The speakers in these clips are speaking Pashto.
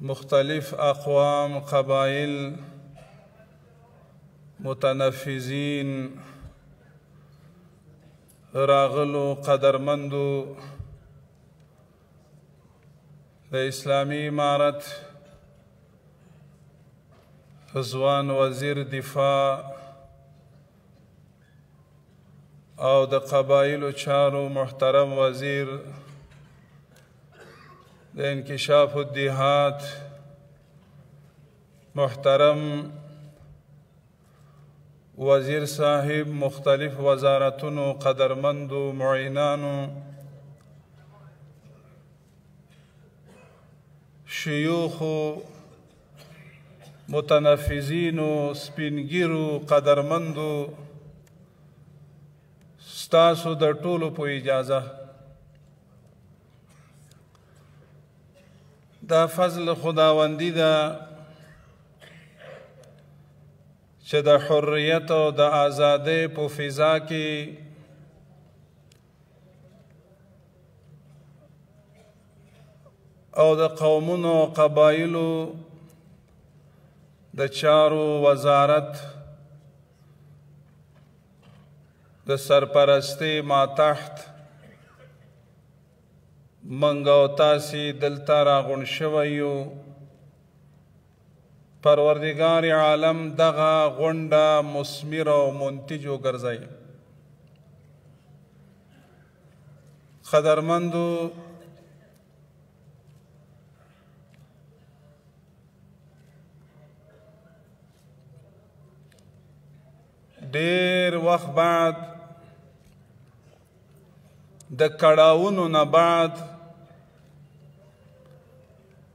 مختلف اقوام، قبایل، متنفذین، راغلو قدرمندو د اسلامی امارت ځوان وزیر دفاع او د قبایلو چارو محترم وزیر د انکشاف الدهات محترم وزیر صاحب مختلف وزارتونو قدرمندو معینانو شيوخو متنفذینو سپینګیرو قدرمندو ستاسو د ټولو په اجازه دا فضل خداوندی دا چې د حریت او د ازادۍ په فضا کې او د قومونو او قبایلو د چارو وزارت د سرپرستی ماتحت منګ او تاسې دلته راغون شوی یو پروردګار عالم دغه غونډه مثمر او منتج وګرځي قدرمندو ډیر وخت بعد د کړاونو نه بعد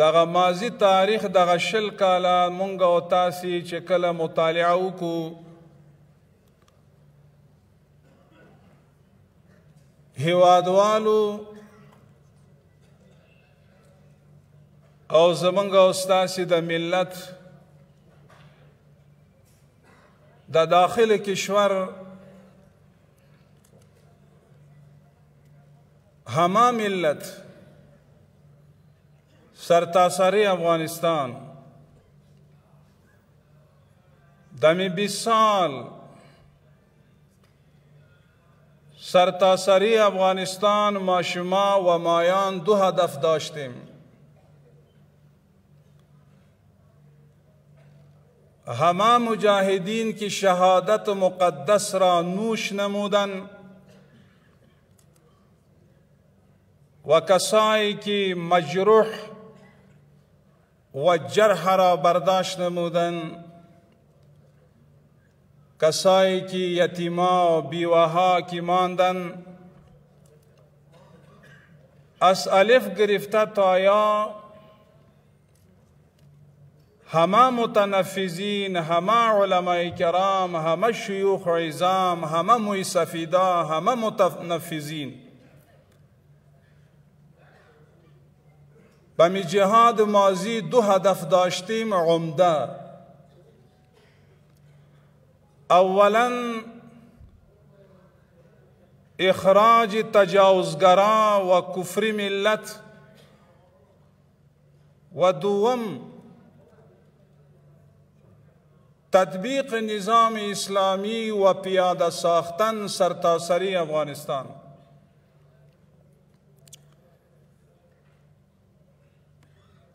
دغه ماضي تاریخ دغه شل کاله مونږ او تاسو چې کله مطالعه وکړو هیوادوالو او زمونږ او تاسو د ملت د دا داخل کشور هما ملت سرتاسري افغانستان دمي بسال سرتاسري افغانستان ماشوما و مایان دو هدف داشتیم همه مجاهدین که شهادت مقدس را نوش نمودند وکسایی که مجروح و جرح را برداشت نمودن کسایی که یتیما و بیوها که ماندن از الف گرفته تا یا همه متنفذین همه علماء کرام همه شیوخ عظام همه مستفیدا همه متنفذین به می جهاد مازی دو هدف داشتیم عمده اولا اخراج تجاوزگرا و کفری ملت و دوم تطبیق نظام اسلامی و پیاده ساختن سرتاسری افغانستان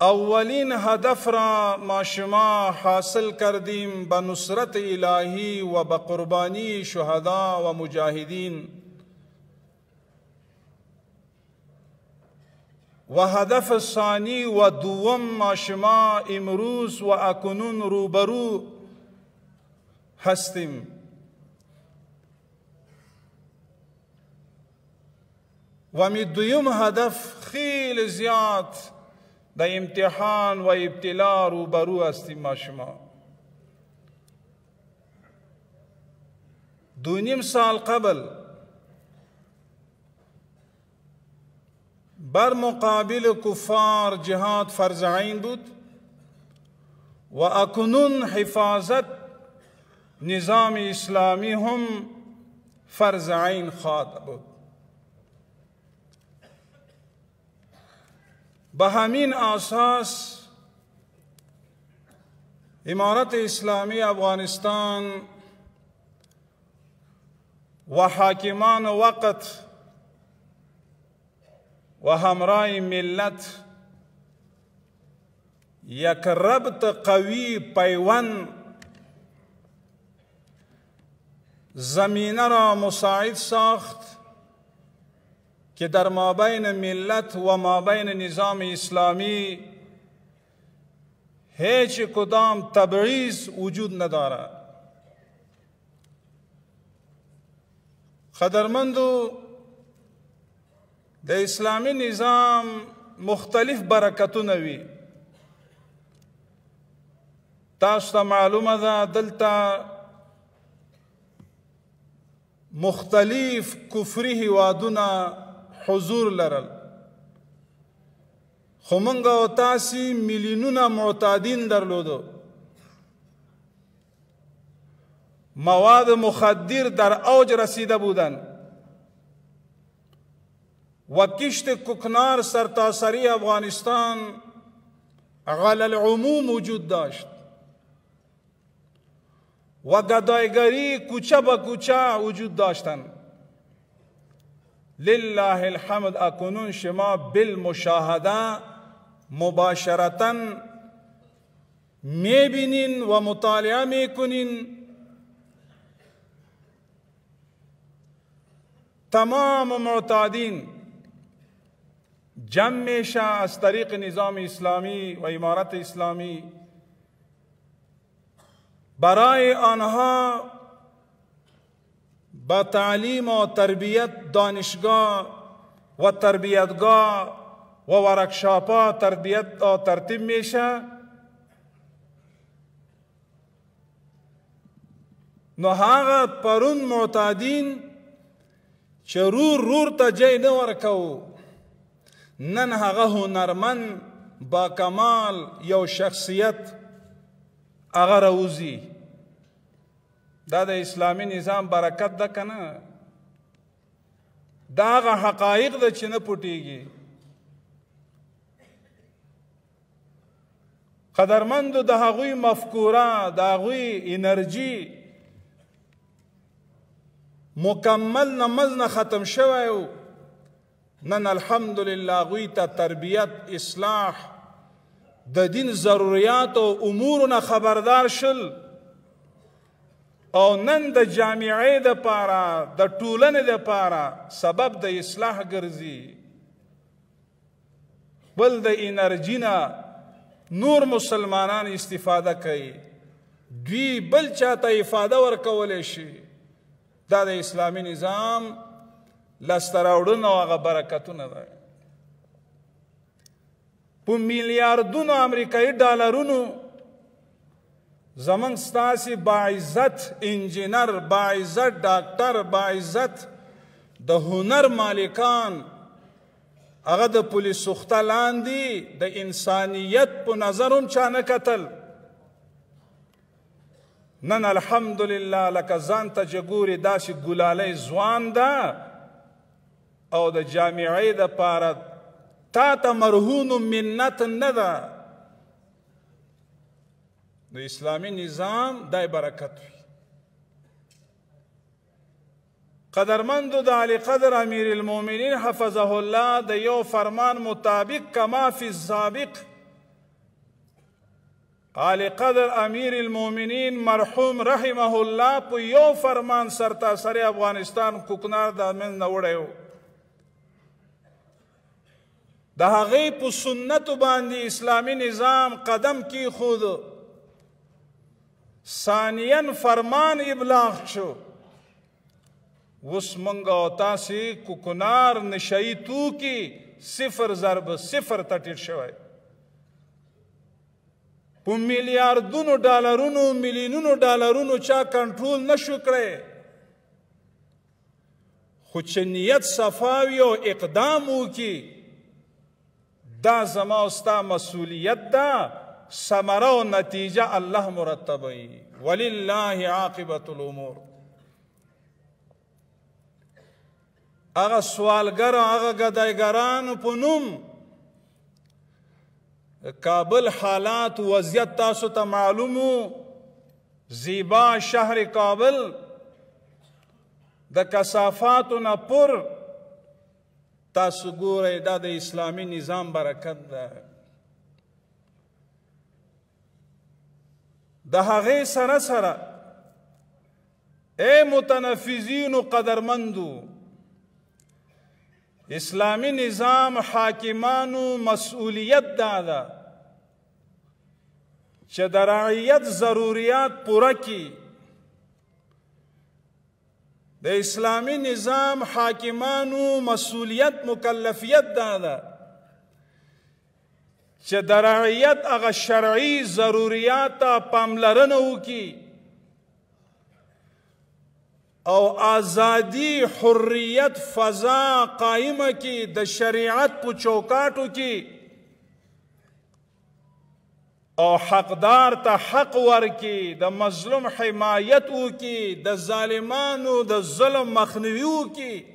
اولین هدف را ما شما حاصل کردیم به نصرت الهی و به قربانی شهدا و مجاهدین و هدف ثانی و دوم ما شما امروز و اکنون روبرو هستیم و می دویم هدف خیلی زیاد د امتحان و ابتلا روبرو هستیم ما شما دو نیم سال قبل بر مقابل کفار جهاد فرزعین بود و اکنون حفاظت نظام اسلامی هم فرزعین عین خواهد بود به همین اساس امارت اسلامی افغانستان و حاکمان وقت و همراه ملت یک ربط قوی پیوند زمینه را مساعد ساخت که در مابین ملت و مابین نظام اسلامی هیچ کدام تبعیض وجود ندارد قدرمندو د اسلامی نظام مختلف برکتونه وي تاسو ته معلومه ده دلته مختلف کفري هیوادونه حضور لرل خو مونږ او تاسو میلیونونه معتادین درلودو مواد مخدر در اوج رسیده بودند و کشت کوکنار سرتاسری افغانستان غلل عموم وجود داشت و گدایگری کوچه به کوچه وجود داشتن لله الحمد اکنون شما بالمشاهده مباشرتا میبینین و مطالعه میکنین تمام معتادین جمع میشه از طریق نظام اسلامی و امارت اسلامی برای آنها به تعلیم و تربیت دانشگاه و تربیتگاه و ورکشاپ ها تربیت و ترتیب میشه نو هغه پرون معتادین چې رور رور ته جای نه ورکو نن هغه هنرمن با کمال یو شخصیت هغه راوځي دا د اسلامی نظام برکت ده کنه دا هغه حقایق ده چې نه پټیږي قدرمند د هغوی مفکوره د هغوی انرژي مکمل نمز نه ختم شوی و نن الحمدلله هغوی ته تربیت اصلاح د دین ضرورت او امور نه خبردار شل او نن د جامعې د پاره د ټولنې د پاره سبب د اصلاح ګرځي بل د انرژي نه نور مسلمانان استفاده کوي دوی بل چاته افاده ورکولی شي دا د اسلامي نظام لاسته راوړنه او هغه برکتونه ده په میلیاردونو امریکایي ډالرونو زمنګ ستاسي باعزت انجینر باعزت ډاکټر باعزت د هنر مالکان هغه د پولي سوخته لاندې د انسانیت په نظر هم چا نه کتل نن الحمدلله لکه ځان ته چې ګوري داسې ګلالی ځوان ده او د جامعې دپاره تا ته مرهون منت نه ده د اسلامي نظام دای برکت وي قدرمندو د علی قدر امیر المؤمنین حفظه الله د یو فرمان مطابق کما فی السابق علی قدر امیر المؤمنین مرحوم رحمه الله په یو فرمان سرتا سره افغانستان کوکنار د من نه وړیو د هغې په سنت باندې اسلامی نظام قدم کی خود ثانیا فرمان ابلاغ شو اوس مونږ او تاسو کوکنار نشئی توکي صفر ضرب صفر ته ټیټ شوی په میلیارډونو ډالرونو میلیونونو ډالرونو چا کنټرول نشو کړی خو چې نیت صفا وي او اقدام وکړي دا زما او ستا مسؤلیت ده ثمره او نتیجه الله مرتبوي ولله عاقبت الامور هغه سوالګر هغه ګدایګران په نوم کابل حالات وضعیت تاسو ته معلومو زیبا شهر کابل د کثافاتو نه پر تاسو ګورئ دا د اسلامي نظام برکت ده د هغې سره سره اے متنفذینو قدرمندو اسلامي نظام حاکمانو مسؤلیت دا ده چې د رعیت ضروریات پوره کړي د اسلامی نظام حاکمانو مسئولیت مکلفیت دا ده چې د رعیت هغه شرعي ضروریات پاملرنه وکړي او ازادي، حريت، فضا قائمه کړي، د شريعت په چوکاټو کې او حقدار ته حق ورکړي، د مظلوم حمایت وکړي، د ظالمانو د ظلم مخنیوي وکړي.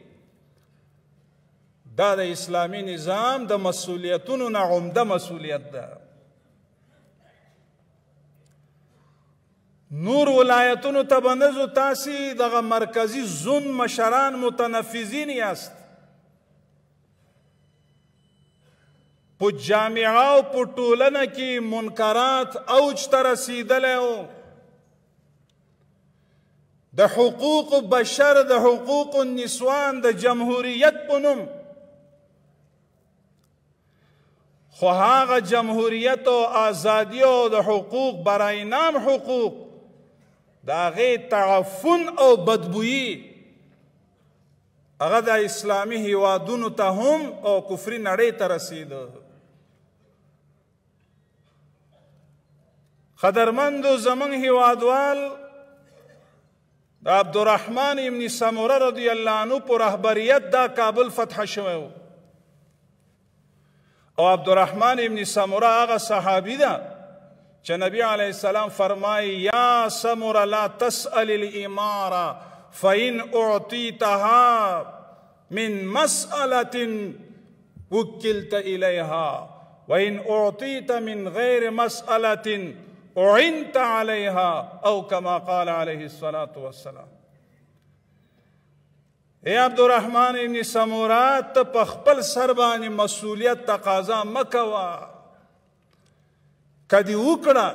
دا د اسلامي نظام د مسولیتونو نه عمده مسولیت ده. نور ولایتونو ته به نه ځو تاسې دغه مرکزي زون مشران متنفذین یاست په جامعه او په ټولنه کې منکرات اوج ته رسیدلی و د حقوق بشر د حقوق النسوان د جمهوریت په نوم خو هغه جمهوریت او ازادي او د حقوق برای نام حقوق دا غي تعفن او بدبوئی هغه د اسلامي هیوادونو ته هم او کفري نړۍ ته رسید قدرمند زمنګ هیوادوال د عبدالرحمن ابن سموره رضی الله عنه پر رهبریت دا کابل فتح شوی وو او عبدالرحمن ابن سموره هغه صحابي ده چې نبی علی السلام فرمایي یا سموره لا تسأل الاماره فإن اعطيتها من مسألة وكلت إليها وإن أعطيت من غير مسألة أعنت عليها أو كما قال عليه الصلاة والسلام اے عبدالرحمن ابن سمورات ته په خپل سر باندې مسولیت تقاضا مکوا که دې وکړه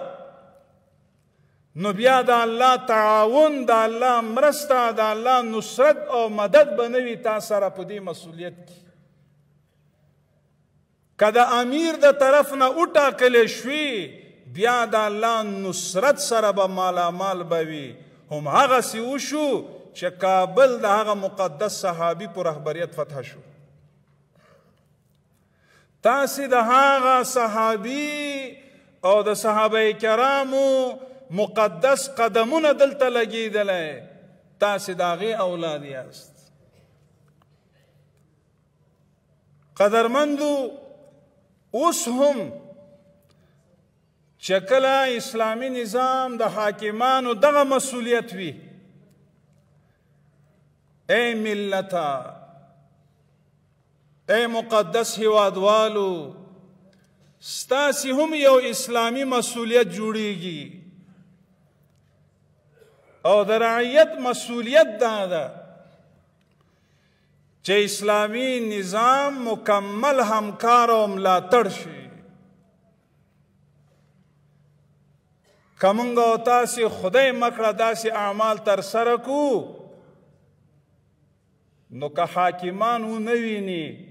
نو بیا د الله تعاون د الله مرسته د الله نصرت او مدد بنوي تا سره په دې مسولیت کې که د امیر د طرف نه وټاکل شوي بیا د الله نصرت سره به مالامال به وي هم هغه سی وشو چې کابل د هغه مقدس صحابي پر رهبریت فتح شو تاسې د هغه صحابي او د صحابه کرامو مقدس قدمونه دلته لګېدلی تاسې د هغې اولاد یاست قدرمندو اوس هم چې کله اسلامي نظام د حاکمانو دغه مسولیت وي ای ملتا اې مقدس هیوادوالو ستاسو هم یو اسلامی مسولیت جوړیږي او د رعیت مسولیت دا ده چې اسلامی نظام مکمل همکار او ملاتړ شي کمنګ او تاسو خدای مکړه داسې اعمال تر سره کو نو که حاکمان و نه ویني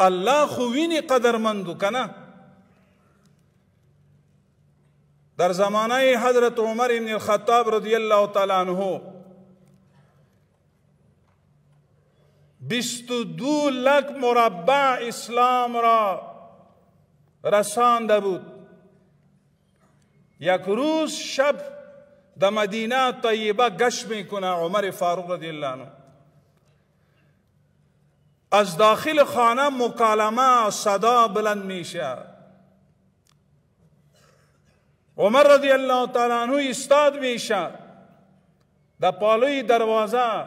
الله خو ویني قدرمندو کنه در زمانه حضرت عمر ابن الخطاب رضی الله تعالی عنہ بیست دو لک مربع اسلام را رسانده بود یک روز شب در مدینه طیبه گشت میکنه عمر فاروق رضی الله عنه از داخل خانه مکالمه صدا بلند میشه عمر رضی الله تعالی عنه ایستاد میشه د پالوی دروازه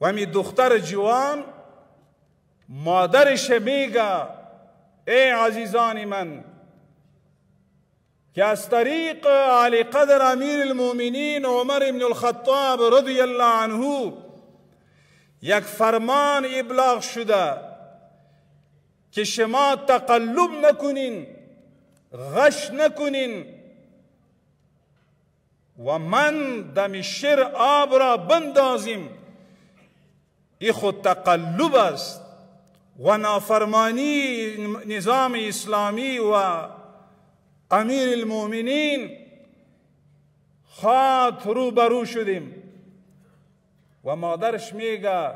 و می دختر جوان مادرش میگه ای عزیزان من که از طریق علی قدر امیر المؤمنین عمر ابن الخطاب رضی الله عنه یک فرمان ابلاغ شده که شما تقلب نکنین غش نکنین و من دم شر آب را بندازیم ای خود تقلب است و نافرمانی نظام اسلامی و امیر المؤمنین رو روبرو شدیم و مادرش میگه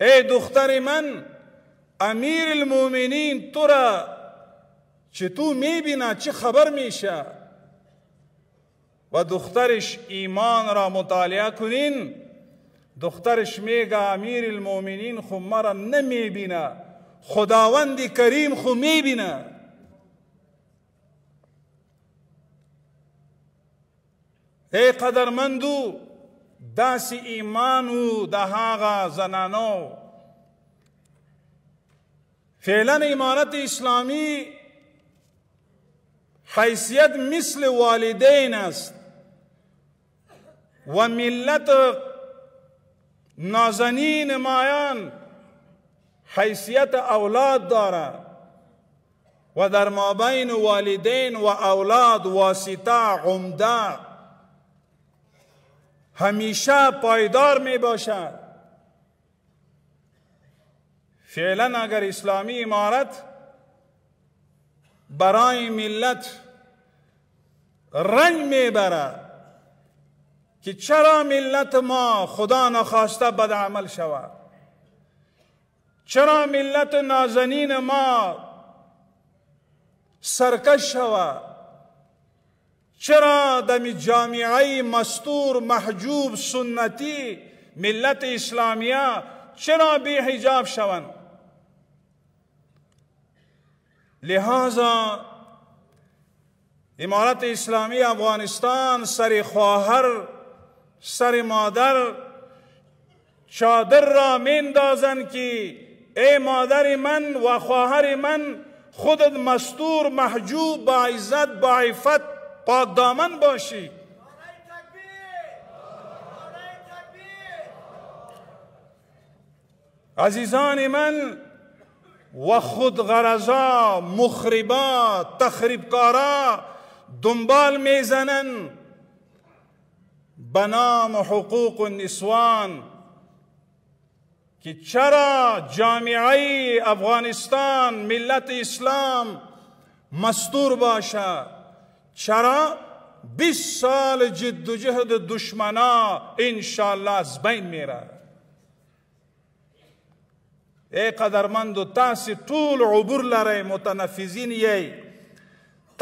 ای دختر من امیر المؤمنین تو را که تو میبینا چه خبر میشه و دخترش ایمان را مطالعه کنین دخترش میگه امیر المؤمنین خو مرا نمیبینه خداوند کریم خو میبینه اې قدرمندو داسې ایمان وو د هغه زنانو فعلا امارت اسلامی حیثیت مثل والدین است و ملت نازنین مایان حیثیت اولاد دارد و در مابین والدین و اولاد واسطه عمده همیشه پایدار می باشد فعلا اگر اسلامی امارت برای ملت رنج میبره که چرا ملت ما خدا نخواسته بد عمل شود چرا ملت نازنین ما سرکش شوه چرا د جامعه مستور محجوب سنتی ملت اسلامیه چرا بی حجاب شون لہذا امارت اسلامی افغانستان سر خواهر سر مادر چادر را میندازند که ای مادر من و خواهر من خودت مستور محجوب با عزت با عفت پاک دامن باشی عزیزان من و خود غرزا مخربا تخریبکارا دنبال میزنن به نام حقوق نسوان که چرا جامعه افغانستان ملت اسلام مستور باشه چرا 20 سال جد و جهد دشمنا انشالله از بین میره اے قدرمندو تاسو ټول عبور لرئ متنفذین یئ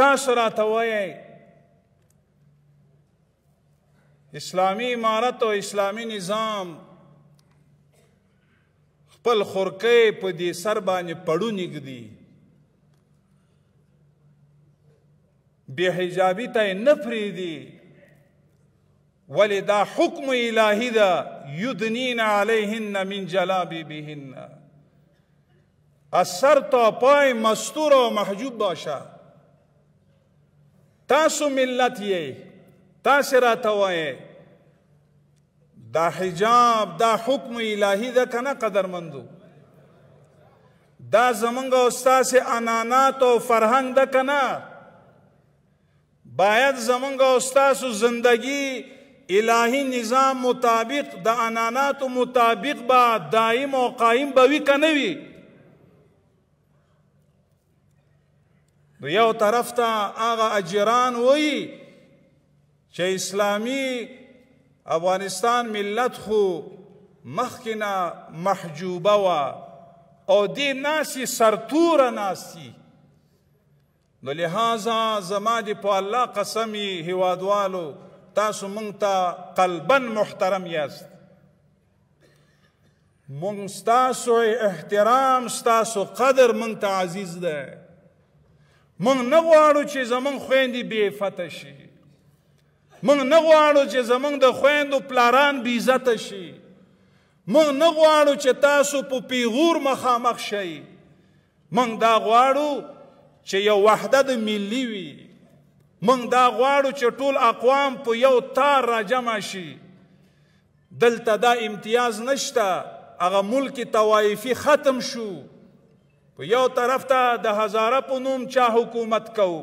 تاسو راته وایئ اسلامی امارت او اسلامی نظام خپل خورکې په دې سر باندې پړونی ګدي بے حجابی ته نه فریدي ولې دا حکم الهی ده یدنین علیهن من جلابیبهن از سر تا پای مستور و محجوب باشه تاسو ملت یې تاسو راته وایې دا حجاب دا حکم الهی ده کنه قدرمندو دا زمونږ او ستاسو انانات او فرهنګ ده کنه باید زمونږ او ستاسو زندګي الهي نظام مطابق د اناناتو مطابق به دائم او قائم به وي که نه وي نو یو طرف ته هغه اجران وایي چې اسلامی افغانستان ملت خو مخکې نه محجوبه وه او دې ناسي سرتوره ناسي نو لهذا زما دې په الله قسم یې هیوادوالو تاسو مونږ ته قلبا محترم یاست مونږ ستاسو احترام ستاسو قدر مونږ ته عزیز ده مونږ نه غواړو چې زمونږ خويندې بې عفته شي مونږ نه غواړو چې زمونږ د خويندو پلاران بې عزته شي مونږ نه غواړو چې تاسو په پیغور مخامخ شئ موږ دا غواړو چې یو وحدت ملی وي موږ دا غواړو چې ټول اقوام په یو تار راجمع شي دلته دا امتیاز نشته هغه ملک طوایفي ختم شو په یو طرف ته د هزاره په نوم چا حکومت کوو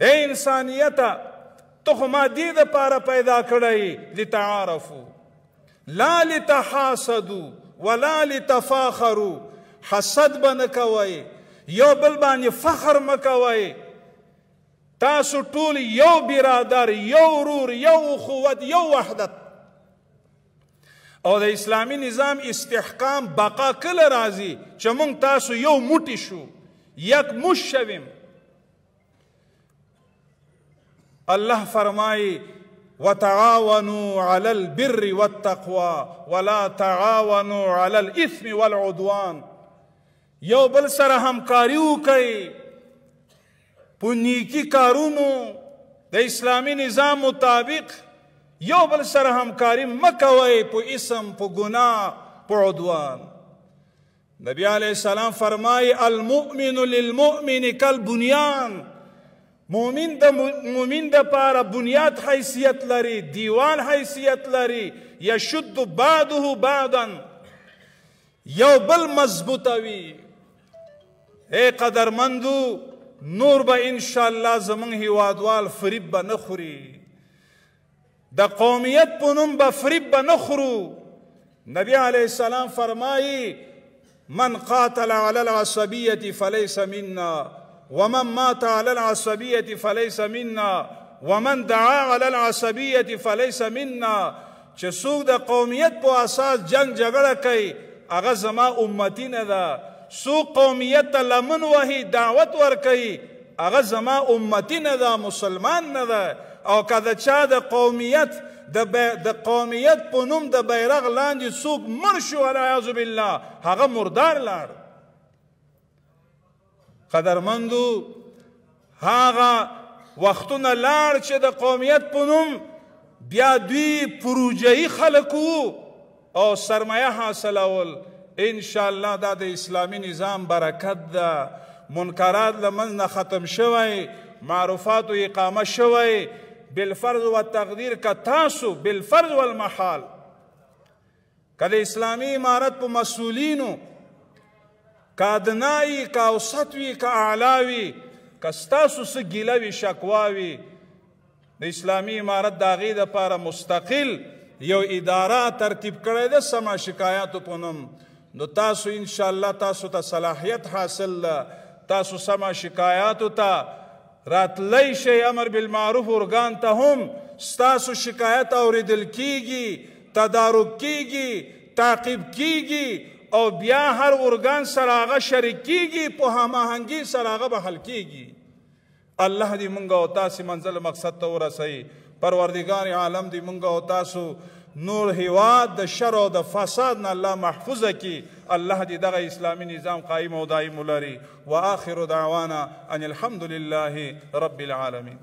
ای انسانیته ته خو ما دې د پاره پیدا کړی لتعارفو لا لتحاسدو ولا لتفاخرو حسد به نه کوئ یو بل باندې فخر مه کوئ تاسو ټول یو برادر یو ورور یو اخوت یو وحدت او د اسلامی نظام استحکام بقا کله راځي چې موږ تاسو یو موټی شو یک مش شویم الله فرمایي وتعاونوا على البر والتقوى ولا تعاونوا على الاثم والعدوان یو بل سره همکاري وکړئ په نیکی کارونو د اسلامی نظام مطابق یو بل سره همکاري مکوئ په اسم په ګناه په عدوان نبی علیه السلام فرمای المؤمن للمؤمن کالبنیان مؤمن د مؤمن د پاره بنیاد حیثیت لري دیوال حیثیت لري یشد بعضه بعضا یو بل مضبوطوي اے قدرمندو نور به ان شاء الله زمون هیوادوال فریب به نه خوري د قومیت په نوم به فریب به نه خورو نبی علیه السلام فرمایي من قاتل علی العصبیت فلیس منا ومن مات علی العصبیت فلیس منا ومن دعا علی العصبیت فلیس منا چې څوک د قومیت په اساس جنگ جګړه کوي هغه زما امتی نه ده څوک قومیت ته لمن وهي دعوت ورکوي هغه زما امتی نه ده مسلمان نه ده او که د چا د قومیت د د قومیت په نوم د بیرغ لاندې څوک مړ شو والعیاذ بالله هغه مردار لاړ قدرمندو هغه وختونه لاړ چې د قومیت په نوم بیا دوی پروژه‌ای خلک وو او سرمایه حاصلول ان شاء الله دا د اسلامي نظام برکت ده منکرات له منځ نه ختم شوی معروفاتو اقامه شوی بالفرض و تقدیر که تاسو بالفرض والمحال که د اسلامي امارت په مسؤلینو که ادنایي که اوسط وي که اعلا وي که ستاسو څه ګیله وي شکوا وي د اسلامي امارت د هغې لپاره مستقل یو اداره ترتیب کړی ده سما شکایاتو په نوم نو تاسو ان شاء الله تاسو ته صلاحیت حاصل ده تاسو سما شکایاتو ته راتلی شئ امر بالمعروف ارګان ته هم ستاسو شکایت اوریدل کیږي تدارک کیږي تعقیب کیږي او بیا هر ارګان سره هغه شریکیږي په هماهنګي سره هغه به حل کیږي الله دی مونږ او تاسو منزل مقصد ته ورسوي پروردگار عالم دی مونږ او تاسو نور هیواد د شر او د فساد نه الله محفوظ کی الله دې دغه اسلامی نظام قائم او دائم لري واخر دعوانا ان الحمد لله رب العالمین